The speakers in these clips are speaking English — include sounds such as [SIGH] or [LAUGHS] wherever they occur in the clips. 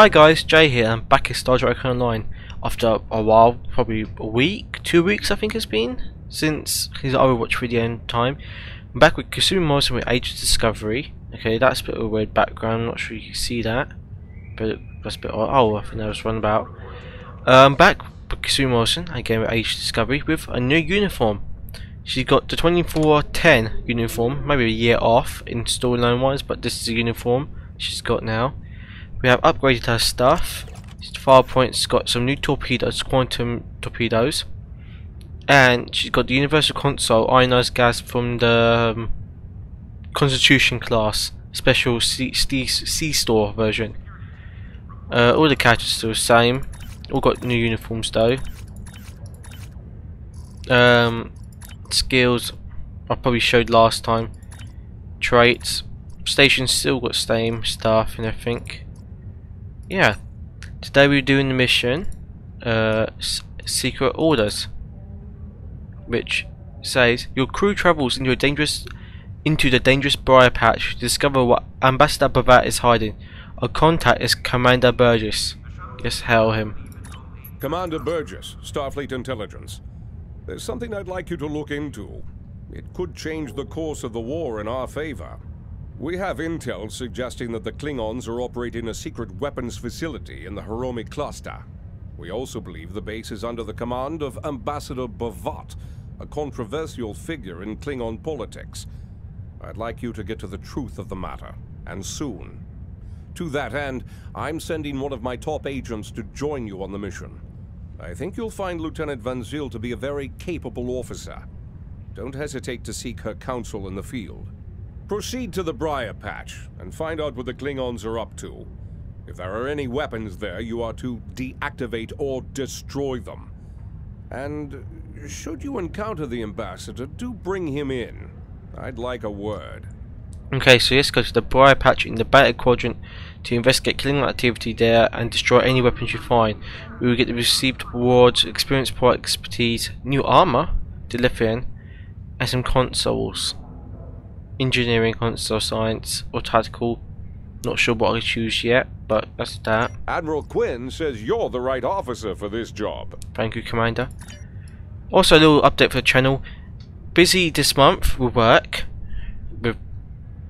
Hi guys, Jay here. I'm back at Star Trek Online after a while, probably a week, two weeks I think it's been since his Overwatch video in time. I'm back with Kasumi Morrison with Age of Discovery. Okay, that's a bit of a weird background. Not sure you can see that, but that's a bit odd. Oh, I think that was run about. Um, back with Kasumi Morrison again with Age of Discovery with a new uniform. She's got the 2410 uniform, maybe a year off in storyline wise, but this is the uniform she's got now. We have upgraded her stuff. Farpoint's got some new torpedoes, quantum torpedoes. And she's got the universal console ionized gas from the um, Constitution class, special C-Store version. Uh, all the characters are still the same. All got new uniforms though. Um, skills I probably showed last time. Traits. Stations still got same stuff and everything yeah, today we're doing the mission, uh, Secret Orders, which says your crew travels into a dangerous, into the dangerous briar patch to discover what Ambassador B'vat is hiding. Our contact is Commander Burgess. Yes, hail him. Commander Burgess, Starfleet Intelligence. There's something I'd like you to look into. It could change the course of the war in our favor. We have intel suggesting that the Klingons are operating a secret weapons facility in the Hiromi cluster. We also believe the base is under the command of Ambassador B'vat, a controversial figure in Klingon politics. I'd like you to get to the truth of the matter, and soon. To that end, I'm sending one of my top agents to join you on the mission. I think you'll find Lieutenant Van Zyl to be a very capable officer. Don't hesitate to seek her counsel in the field. Proceed to the Briar Patch and find out what the Klingons are up to. If there are any weapons there, you are to deactivate or destroy them. And should you encounter the Ambassador, do bring him in. I'd like a word. Okay, so let's go to the Briar Patch in the Beta Quadrant to investigate Klingon activity there and destroy any weapons you find. We will get the received rewards, experience point expertise, new armor, Dilithium, and some consoles engineering, console science, or tactical. Not sure what I choose yet, but that's that. Admiral Quinn says you're the right officer for this job. Thank you, Commander. Also, a little update for the channel. Busy this month with work. With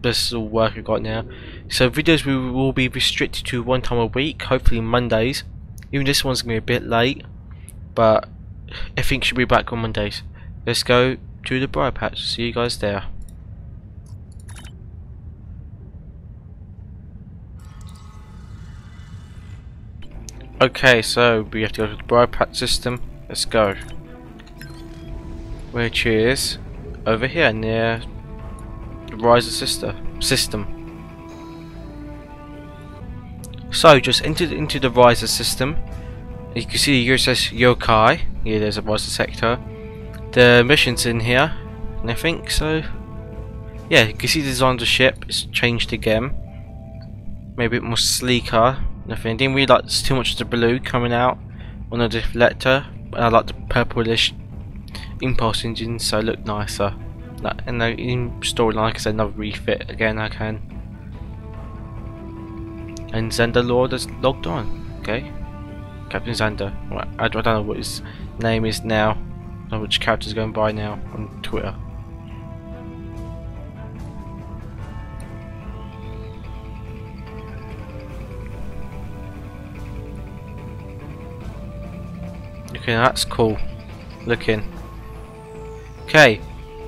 this all work I've got now. So videos we will be restricted to one time a week, hopefully Mondays. Even this one's going to be a bit late, but I think should be back on Mondays. Let's go to the Briar Patch. See you guys there. Okay, so we have to go to the Briar Patch system. Let's go. Which is over here near the Risa sister system. So just entered into the Risa system. You can see the USS Yokai. Yeah, there's a Risa sector. The missions in here, and I think so. Yeah, you can see the design of the ship. It's changed again. Maybe a bit more sleeker Nothing. I didn't really like too much of the blue coming out on the deflector, but I like the purplish impulse engine, so it looked nicer. Like, and in storyline, said, another refit again. I can. And Xander Lord has logged on. Okay, Captain Xander. Right, I, don't know what his name is now. Know which character's going by now on Twitter. Okay, that's cool. Looking. Okay.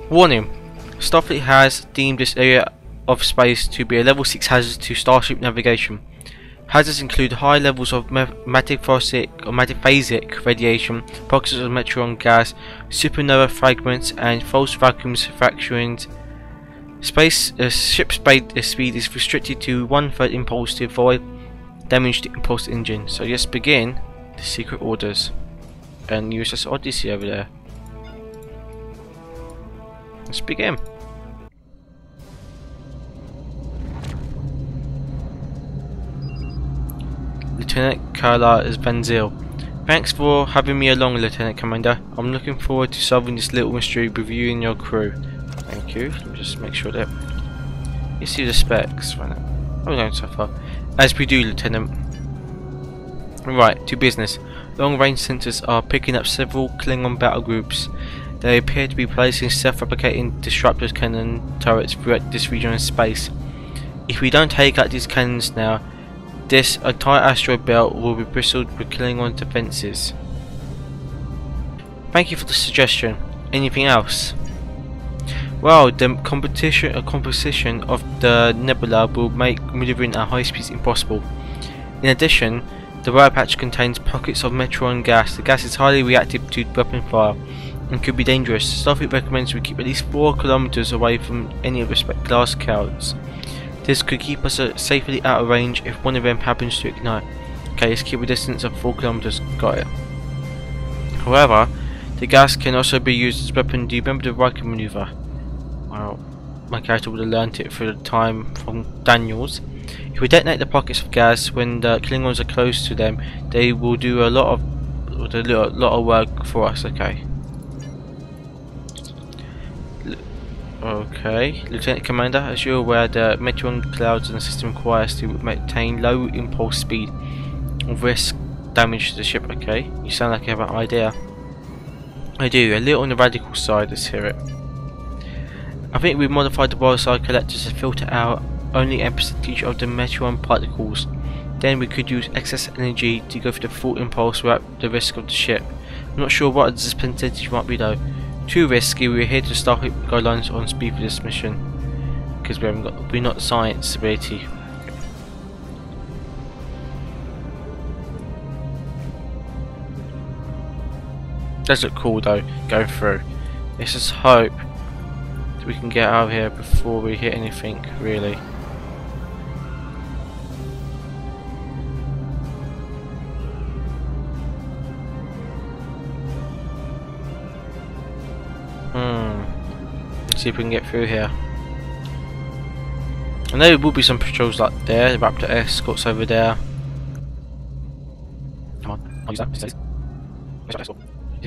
Warning. Starfleet has deemed this area of space to be a level 6 hazard to starship navigation. Hazards include high levels of metaphasic or metaphasic radiation, pockets of metreon gas, supernova fragments, and false vacuums fracturing. Space uh, ship speed, uh, speed is restricted to one third impulse to avoid damage to impulse engine. So let's begin the secret orders and USS Odyssey over there. Let's begin. Lieutenant Carla is Van Zyl. Thanks for having me along, Lieutenant Commander. I'm looking forward to solving this little mystery with you and your crew. Thank you. Let me just make sure that you see the specs right now. Oh, no, so far. As we do, Lieutenant. Right, to business. Long range sensors are picking up several Klingon battle groups. They appear to be placing self-replicating disruptors cannon turrets throughout this region of space. If we don't take out these cannons now, this entire asteroid belt will be bristled with Klingon defences. Thank you for the suggestion. Anything else? Well, the competition, composition of the nebula will make maneuvering at high speeds impossible. In addition, the Briar Patch contains pockets of Metreon gas. The gas is highly reactive to weapon fire and could be dangerous. Starfleet recommends we keep at least 4 kilometers away from any of the glass clouds. This could keep us uh, safely out of range if one of them happens to ignite. Okay, let's keep a distance of 4 kilometers. Got it. However, the gas can also be used as a weapon. Do you remember the Riker maneuver? Well, my character would have learnt it through the time from Daniels. If we detonate the pockets of gas when the Klingons are close to them, they will do a lot of a lot of work for us. Okay. Okay, Lieutenant Commander, as you're aware, the Metreon clouds in the system require us to maintain low impulse speed or risk damage to the ship. Okay, you sound like you have an idea. I do, a little on the radical side, let's hear it. I think we modified the Wildside collectors to filter out only a percentage of the Metreon particles. Then we could use excess energy to go for the full impulse without the risk of the ship. I'm not sure what this percentage might be though. Too risky, we're here to start guidelines on speed for this mission. Because we haven't got we're not science ability. Does look cool though, going through. Let's just hope that we can get out of here before we hit anything really. See if we can get through here. And there will be some patrols like there, the Raptor escorts over there. Come on, I'll use that. Is it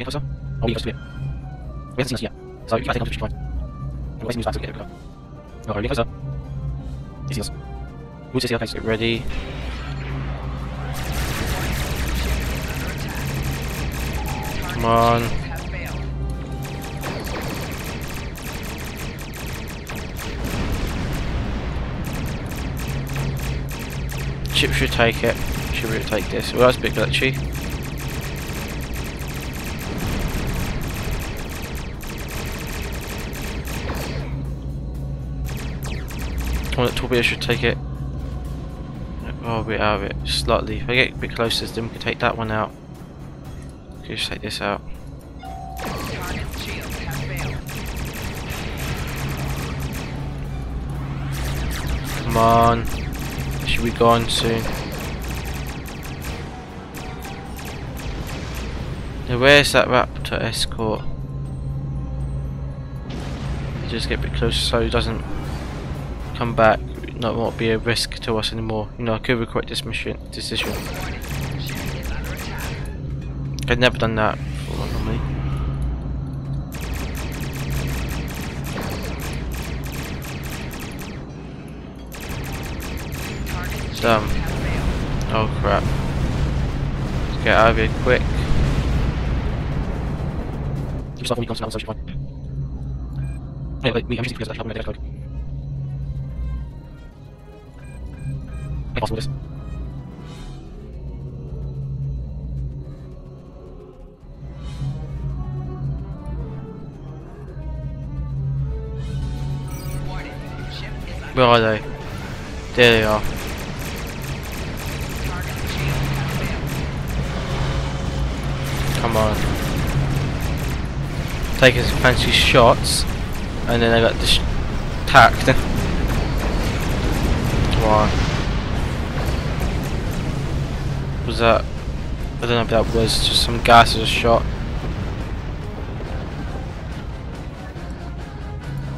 closer? Oh, you're it. We haven't us so you can take on to 55. I'm wasting use that to get it No, are you closer? See us. We'll just see get ready. Come on. Ship should take it. Should really take this. Well, that's a bit glitchy. Well, torpedo should take it. Oh, we're out of it slightly. If I get a bit closer, then we can take that one out. Just take this out. Come on be gone soon. Now where's that raptor escort? Just get a bit closer so he doesn't come back. Not won't be a risk to us anymore. You know, I could regret this mission decision. I've never done that before normally. Um. Oh crap. Let's get out of here quick. Keep yourself when you come to now, so fine. Hey, wait, me, I'm just because I have my code. Impossible this. Where are they? There they are. Come on. Taking some fancy shots, and then I got attacked. [LAUGHS] Come on. Was that? I don't know if that was just some gas or a shot.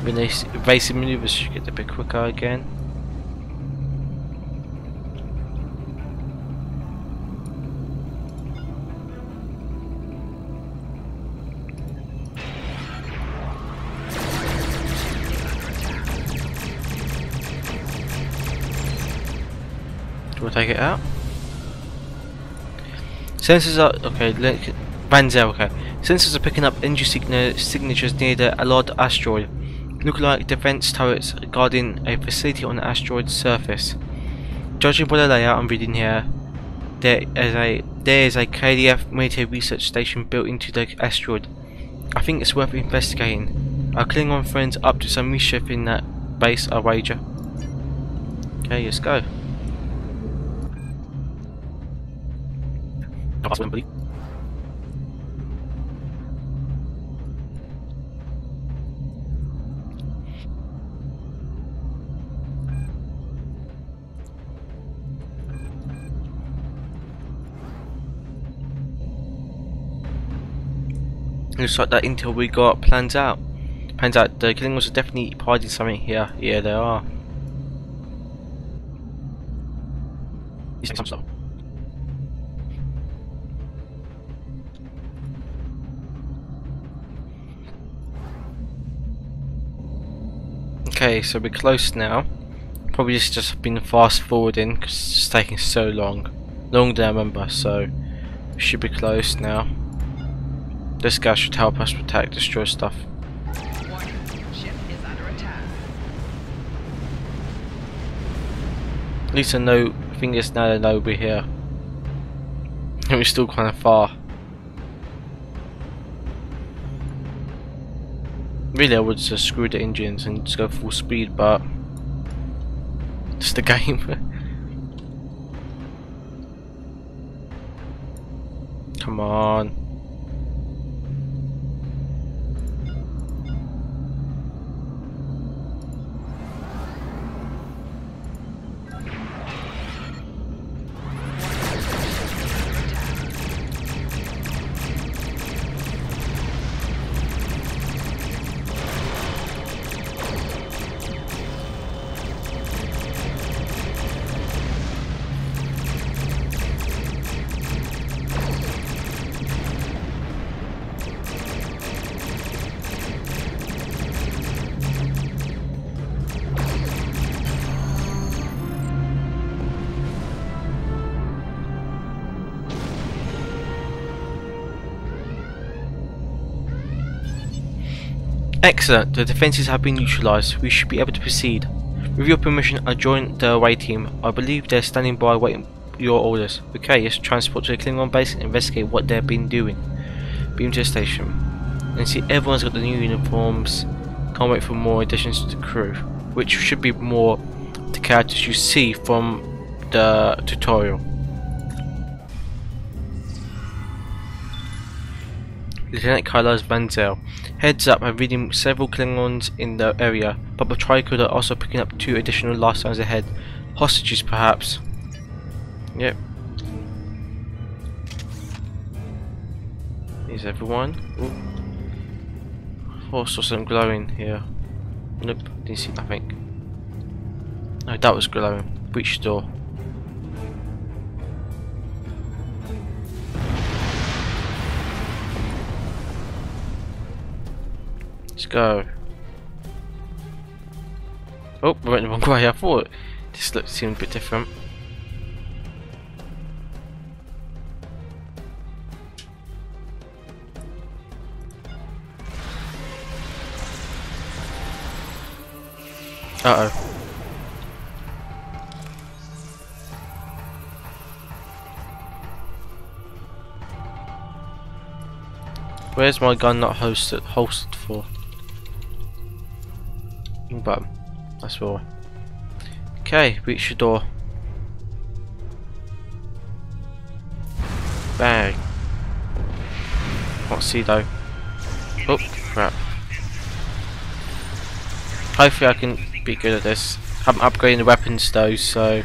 Evasive maneuvers should get a bit quicker again. Take it out. Sensors are okay. Link, Van Zyl, okay. Sensors are picking up signa signatures near the Alod asteroid. Look like defense turrets guarding a facility on the asteroid's surface. Judging by the layout I'm reading here, there is a there is a KDF military research station built into the asteroid. I think it's worth investigating. Our Klingon friends up to some mischief in that base, I wager. Okay, let's go. Wembley. Looks like that intel we got plans out. Plans out the Klingons are definitely hiding something here. Yeah, they are. Some stuff. Okay, so we're close now. Probably just just been fast forwarding because it's taking so long, longer than I remember. So we should be close now. This guy should help us protect, destroy stuff. At least I know, I think it's now I know we're here. And [LAUGHS] we're still kind of far. Really I would just screw the engines and just go full speed, but... It's the [LAUGHS] game. Come on. Excellent, the defences have been neutralised. We should be able to proceed. With your permission, I join the away team. I believe they're standing by waiting your orders. Okay, let's transport to the Klingon base and investigate what they've been doing. Beam to the station. And see everyone's got the new uniforms. Can't wait for more additions to the crew. Which should be more the characters you see from the tutorial. Lieutenant Carlos Van Zyl. Heads up, I'm reading several Klingons in the area, but the are also picking up two additional last signs ahead. Hostages, perhaps. Yep. Is everyone? Ooh. Oh, saw glowing here. Nope, didn't see nothing. No, that was glowing. Breach door. Let's go. Oh, we went the wrong way. I thought this looked seemed a bit different. Uh oh. Where's my gun not hosted holstered for? But That's all. Okay, reach the door. Bang. Can't see though. Oh, crap. Hopefully I can be good at this. Haven't upgraded the weapons though, so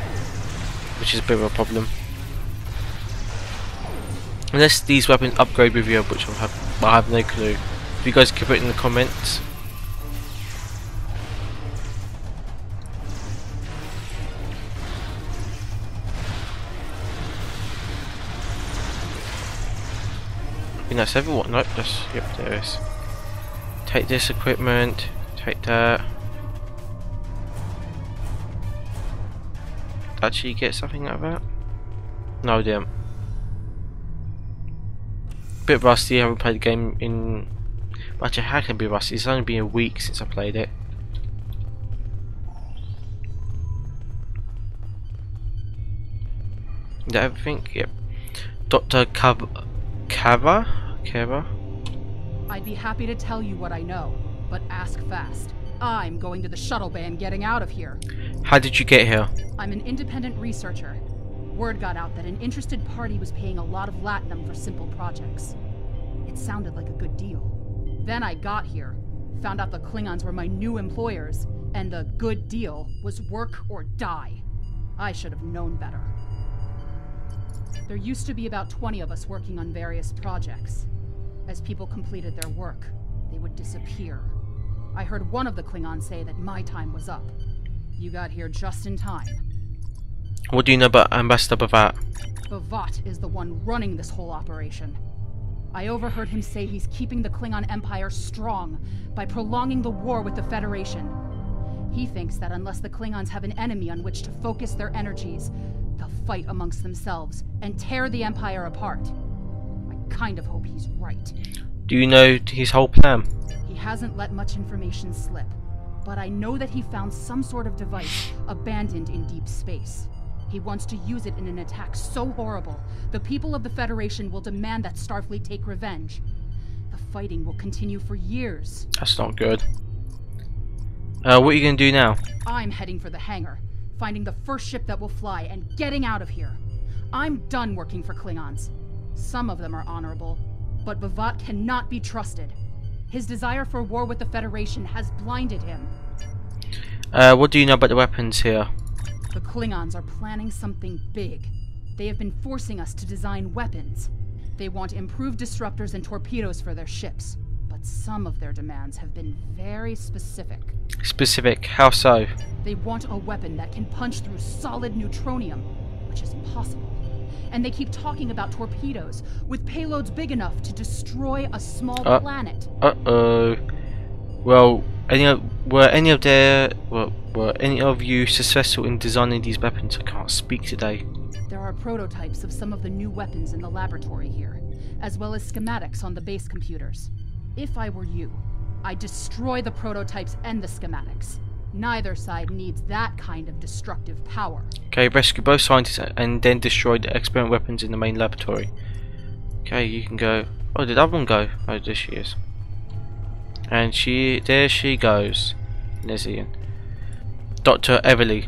which is a bit of a problem. Unless these weapons upgrade with you, which I have, I have no clue. If you guys can put it in the comments. Think that's everyone. Nope, that's yep, there is. Take this equipment. Take that. Actually, get something out of that? No, damn. bit rusty. I haven't played the game in. Actually, how can be rusty? It's only been a week since I played it. Is that everything? Yep. Dr. Cav Cava? Cava? I'd be happy to tell you what I know, but ask fast. I'm going to the shuttle bay and getting out of here. How did you get here? I'm an independent researcher. Word got out that an interested party was paying a lot of latinum for simple projects. It sounded like a good deal. Then I got here, found out the Klingons were my new employers, and the good deal was work or die. I should have known better. There used to be about 20 of us working on various projects. As people completed their work, they would disappear. I heard one of the Klingons say that my time was up. You got here just in time. What do you know about Ambassador B'vat? B'vat is the one running this whole operation. I overheard him say he's keeping the Klingon Empire strong by prolonging the war with the Federation. He thinks that unless the Klingons have an enemy on which to focus their energies, fight amongst themselves and tear the Empire apart. I kind of hope he's right. Do you know his whole plan? He hasn't let much information slip, but I know that he found some sort of device abandoned in deep space. He wants to use it in an attack so horrible, the people of the Federation will demand that Starfleet take revenge. The fighting will continue for years. That's not good. Uh, what are you going to do now? I'm heading for the hangar, finding the first ship that will fly, and getting out of here. I'm done working for Klingons. Some of them are honorable, but B'vat cannot be trusted. His desire for war with the Federation has blinded him. Uh, what do you know about the weapons here? The Klingons are planning something big. They have been forcing us to design weapons. They want improved disruptors and torpedoes for their ships, but some of their demands have been very specific. Specific, how so? They want a weapon that can punch through solid neutronium, which is impossible. And they keep talking about torpedoes with payloads big enough to destroy a small Uh. planet. Uh oh. Well, any of, were any of their were, were any of you successful in designing these weapons? I can't speak today. There are prototypes of some of the new weapons in the laboratory here, as well as schematics on the base computers. If I were you, I'd destroy the prototypes and the schematics. Neither side needs that kind of destructive power. Okay, rescue both scientists and then destroy the experimental weapons in the main laboratory. Okay, you can go. Oh, did that one go? Oh, there she is. And she, there she goes. There's Ian. Dr. Everly.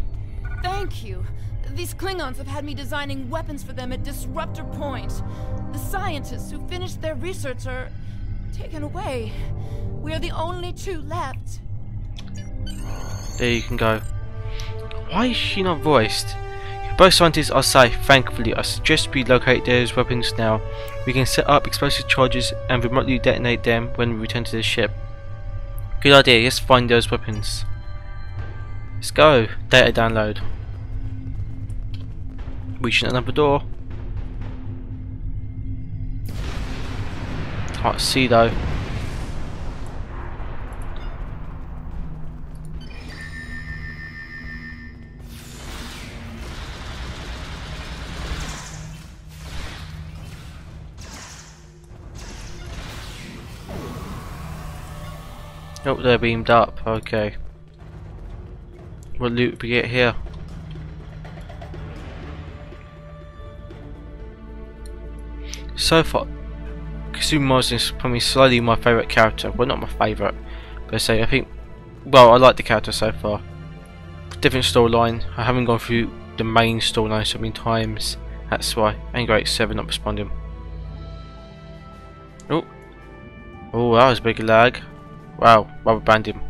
Thank you. These Klingons have had me designing weapons for them at Disruptor Point. The scientists who finished their research are taken away. We are the only two left. There you can go. Why is she not voiced? Both scientists are safe, thankfully. I suggest we locate those weapons now. We can set up explosive charges and remotely detonate them when we return to the ship. Good idea, let's find those weapons. Let's go. Data download. Reaching another door. Can't see though. Oh, they're beamed up. Okay. What loot we get here? So far, Marsden is probably slightly my favourite character. Well, not my favourite, per se. I think, well, I like the character so far. Different storyline. I haven't gone through the main storyline so many times. That's why. And great, 7 not responding. Oh. Oh, that was a big lag. Wow, rubber band him.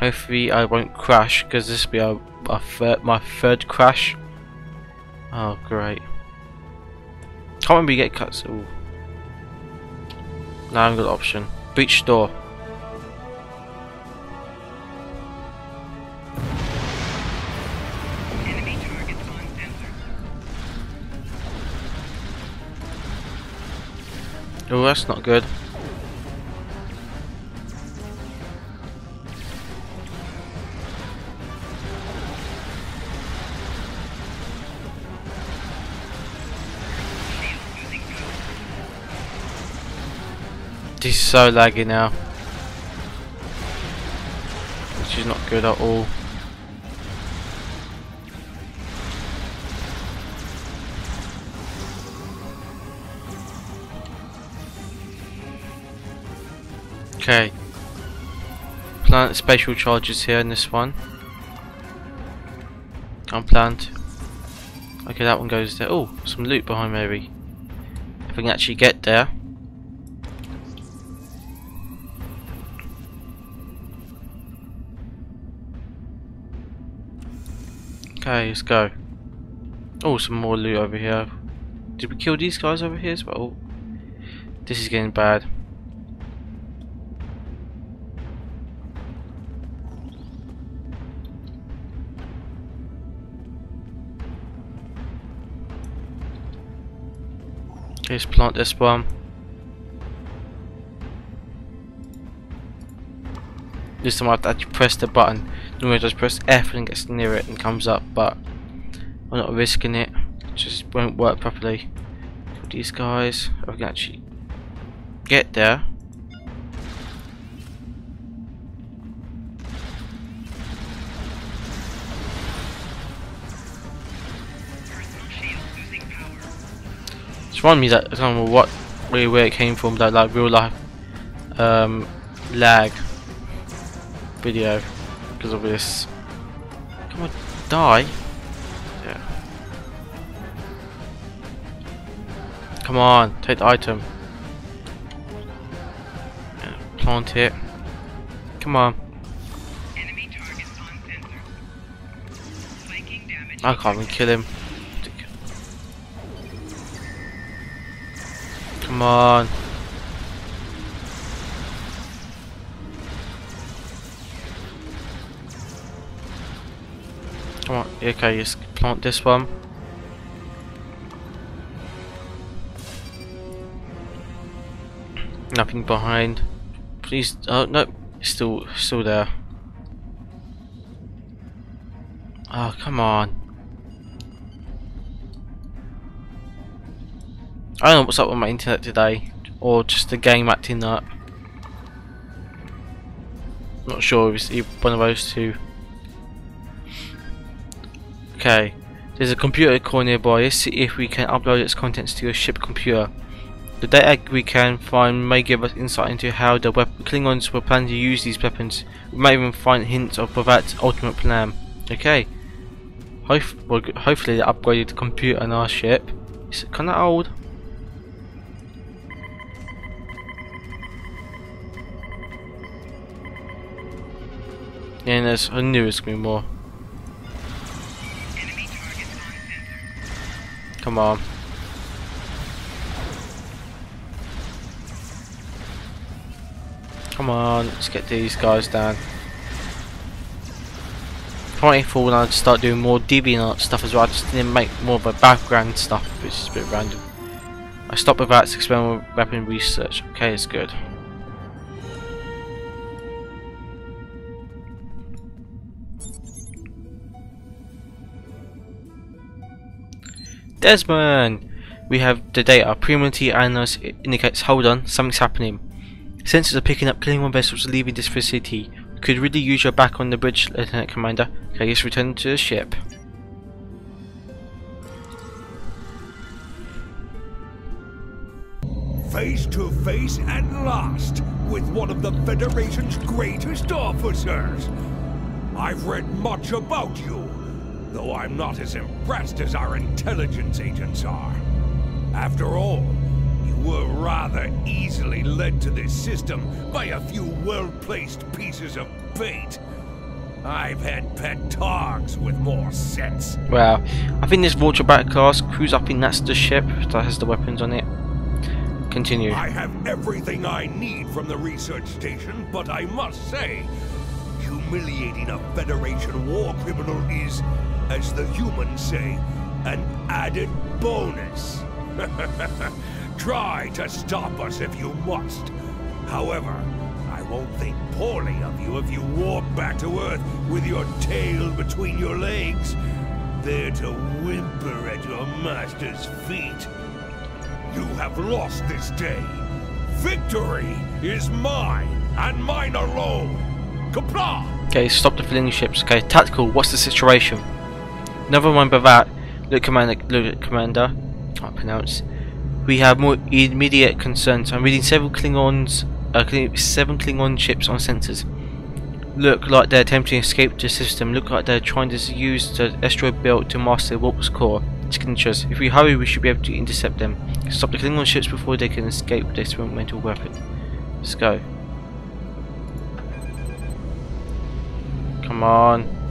Hopefully I won't crash because this will be third, my third crash. Oh great. Can't remember you get cuts. Ooh. Now I've got option. Breach door. Enemy targets on sensor. Oh, that's not good. So laggy now. Which is not good at all. Okay. Plant special charges here in this one. Unplanned. Okay, that one goes there. Oh, some loot behind maybe. If we can actually get there. Okay, let's go. Oh, some more loot over here. Did we kill these guys over here as well? This is getting bad. Let's plant this one. This time I have to actually press the button. Normally I just press F and gets near it and comes up, but I'm not risking it. it just won't work properly. For these guys, I can actually get there. Reminding me that know what really where it came from that like real life um, lag video because of this. Come on, die. Yeah. Come on, take the item. Yeah, plant it. Come on. Enemy target on sensor. Flanking damage. I can't even kill him. Come on. Okay, just plant this one. Nothing behind. Please. Oh no, still still there. Oh come on. I don't know what's up with my internet today, or just the game acting up. Not sure one of those two. Okay, there's a computer core nearby. Let's see if we can upload its contents to your ship computer. The data we can find may give us insight into how the Klingons were planning to use these weapons. We may even find hints of B'vat's ultimate plan. Okay. Hope well, hopefully they upgraded the computer on our ship. It's kinda old. Yeah, and there's I knew it's gonna be more. Come on. Come on, let's get these guys down. For when I start doing more DeviantArt stuff as well, I just didn't make more of a background stuff, which is a bit random. I stopped with that experimental weapon research. Okay, it's good. Desmond! We have the data. Primality analysis indicates, hold on, something's happening. Sensors are picking up Klingon vessels leaving this facility. We could really use your back on the bridge, Lieutenant Commander. Okay, let's return to the ship. Face to face at last with one of the Federation's greatest officers. I've read much about you, though I'm not as impressed as our intelligence agents are. After all, you were rather easily led to this system by a few well-placed pieces of bait. I've had pet dogs with more sense. Wow. I think this Vulture Bat class crews up in that's the ship that has the weapons on it. Continue. I have everything I need from the research station, but I must say, humiliating a Federation war criminal is, as the humans say, an added bonus. [LAUGHS] Try to stop us if you must. However, I won't think poorly of you if you walk back to Earth with your tail between your legs, there to whimper at your master's feet. You have lost this day. Victory is mine, and mine alone. Okay, stop the fleeing ships. Okay, tactical. What's the situation? Never mind by that. Look, Commander. Look, Commander. Can't pronounce. We have more immediate concerns. I'm reading several Klingons. Uh, seven Klingon ships on sensors. Look like they're attempting to escape the system. Look like they're trying to use the asteroid belt to master Warp's core signatures. If we hurry, we should be able to intercept them. Stop the Klingon ships before they can escape their experimental weapon. Let's go. On.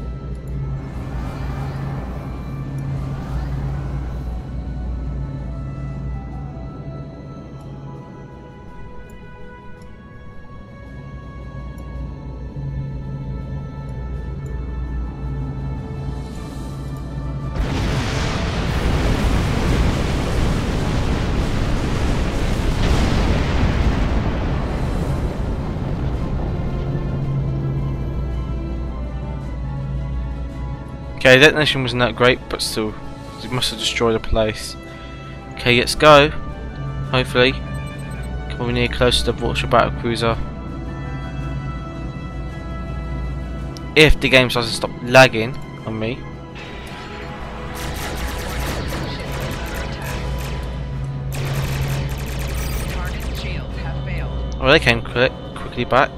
Okay, detonation wasn't that great, but still, it must have destroyed the place. Okay, let's go. Hopefully. Coming near close to the Vulture battle cruiser. If the game doesn't stop lagging on me. Target shields have failed. Oh, they came quick, quickly back.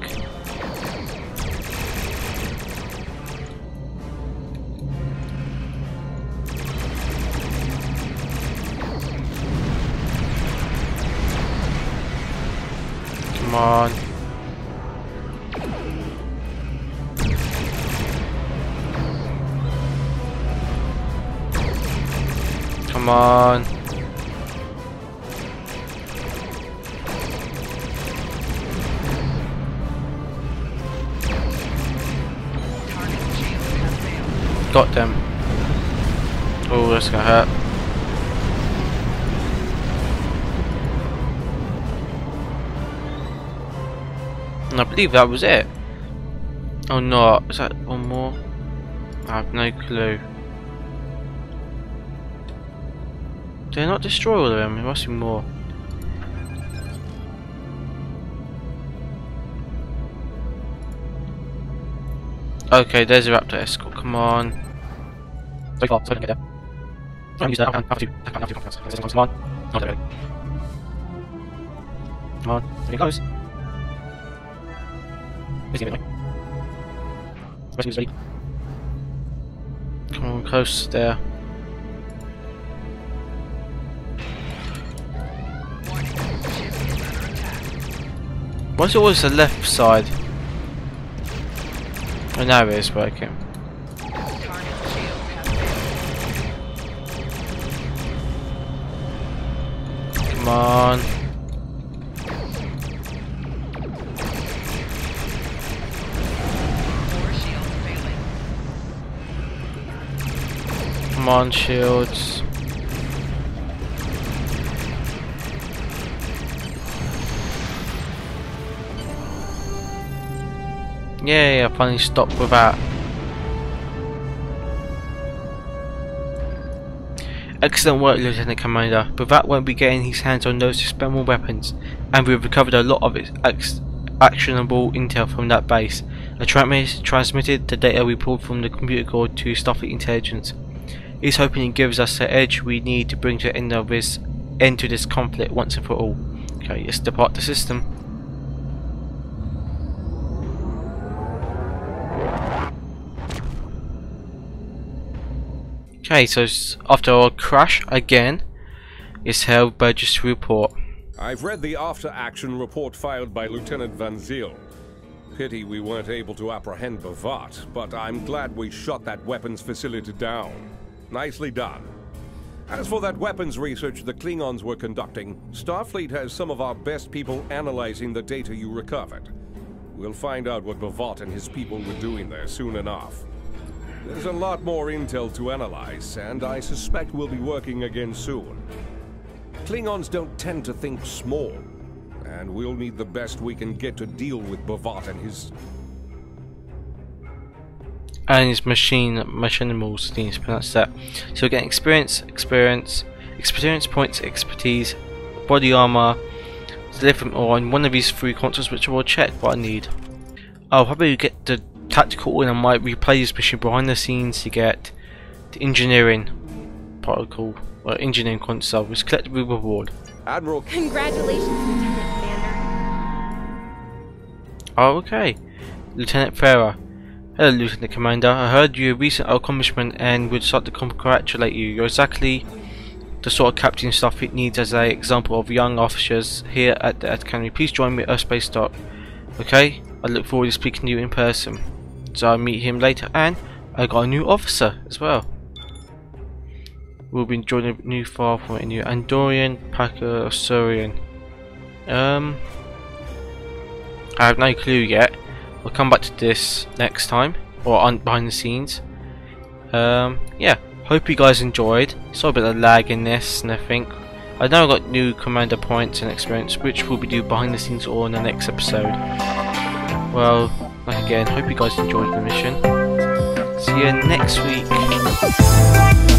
On. Come on. Target shields. Got them. Oh, that's gonna hurt. And I believe that was it. Oh no, is that one more? I have no clue. Did I not destroy all of them? There must be more. Okay, there's a raptor escort. Come on. So far, so I don't get used that. Come on. Not. Come on. Getting close. Ready. Come on, close there. Ship is it always the left side? Oh, now it is working. Come on. Come on, shields. Yeah, yeah, I finally stopped with that. Excellent work, Lieutenant Commander, but that won't be getting his hands on those expendable weapons, and we've recovered a lot of actionable intel from that base. I transmit transmitted the data we pulled from the computer core to Starfleet Intelligence. He's hoping it gives us the edge we need to bring to the end of this end to this conflict once and for all. Okay, let's depart the system. Okay, so after our crash again, it's held Burgess report. I've read the after-action report filed by Lieutenant Van Zyl. Pity we weren't able to apprehend B'vat, but I'm glad we shot that weapons facility down. Nicely done. As for that weapons research the Klingons were conducting, Starfleet has some of our best people analyzing the data you recovered. We'll find out what B'vat and his people were doing there soon enough. There's a lot more intel to analyze, and I suspect we'll be working again soon. Klingons don't tend to think small, and we'll need the best we can get to deal with B'vat and his. And his machine machinimals need to pronounce that. So we're getting experience, experience, experience points, expertise, body armor, deliver them on one of these three consoles which I will check what I need. I'll probably get the tactical and I might replay this mission behind the scenes to get the engineering particle or engineering console which collectively reward. Admiral Congratulations, Lieutenant Commander. Oh okay. Lieutenant Farah. Hello Lieutenant Commander, I heard your recent accomplishment and would like to congratulate you. You're exactly the sort of captain Starfleet needs as an example of young officers here at the Academy. Please join me at Earthspace Dock. Okay? I look forward to speaking to you in person. So I'll meet him later and I got a new officer as well. We'll be joining a new file from a new Andorian, Packer, Saurian. Um I have no clue yet. We'll come back to this next time or on behind the scenes. Um yeah. Hope you guys enjoyed. Saw a bit of lag in this and I think I know I got new commander points and experience which will be do behind the scenes or in the next episode. Well, like again, hope you guys enjoyed the mission. See you next week.